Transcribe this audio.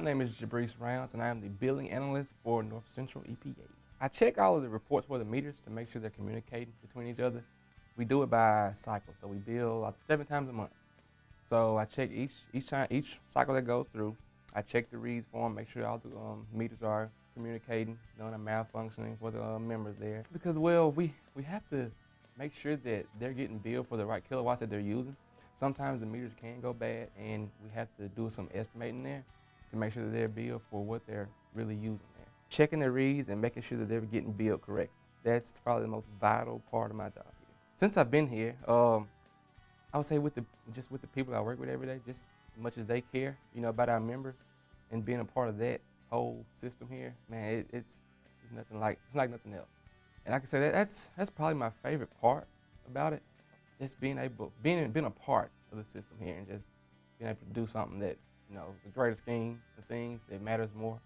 My name is Ja'Brece Rounds, and I am the billing analyst for North Central EPA. I check all of the reports for the meters to make sure they're communicating between each other. We do it by cycle, so we bill seven times a month. So I check each each time each cycle that goes through. I check the reads for them, make sure all the um, meters are communicating, none are malfunctioning for the uh, members there. Because well, we we have to make sure that they're getting billed for the right kilowatts that they're using. Sometimes the meters can go bad, and we have to do some estimating there to make sure that they're billed for what they're really using there. Checking the reads and making sure that they're getting billed correctly. That's probably the most vital part of my job here. Since I've been here, um, I would say with the just with the people I work with every day, just as much as they care, you know, about our members and being a part of that whole system here, man, it, it's it's nothing like it's like nothing else. And I can say that that's that's probably my favorite part about it, just being able being being a part of the system here and just being able to do something that you know, the greater scheme of things, it matters more.